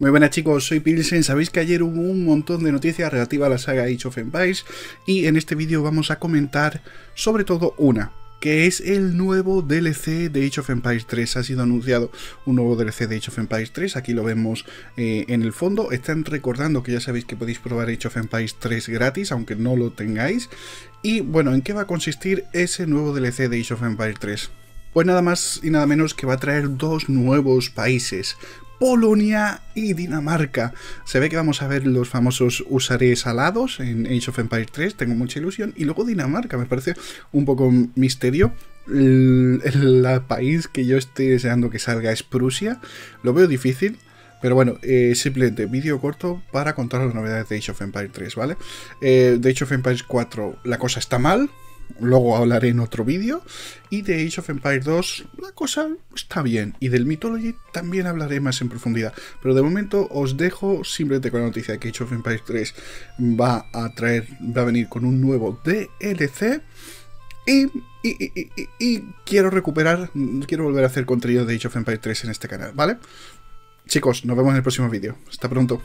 Muy buenas chicos, soy Pilsen, sabéis que ayer hubo un montón de noticias relativas a la saga Age of Empires y en este vídeo vamos a comentar sobre todo una, que es el nuevo DLC de Age of Empires 3. Ha sido anunciado un nuevo DLC de Age of Empires 3, aquí lo vemos eh, en el fondo. Están recordando que ya sabéis que podéis probar Age of Empires 3 gratis, aunque no lo tengáis. Y bueno, ¿en qué va a consistir ese nuevo DLC de Age of Empires 3? Pues nada más y nada menos que va a traer dos nuevos países. Polonia y Dinamarca. Se ve que vamos a ver los famosos usares alados en Age of Empires 3, tengo mucha ilusión. Y luego Dinamarca, me parece un poco misterio. El, país que yo estoy deseando que salga es Prusia. Lo veo difícil, pero bueno, eh, simplemente vídeo corto para contar las novedades de Age of Empires 3, ¿vale? Eh, de Age of Empires 4 la cosa está mal, luego hablaré en otro vídeo. Y de Age of Empires 2 la cosa está bien. Y del Mythology también hablaré más en profundidad. Pero de momento os dejo simplemente con la noticia de que Age of Empires 3 va a traer, va a venir con un nuevo DLC. Y, y, quiero recuperar, quiero volver a hacer contenido de Age of Empires 3 en este canal, ¿vale? Chicos, nos vemos en el próximo vídeo. Hasta pronto.